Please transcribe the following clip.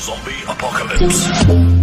Zombie Apocalypse.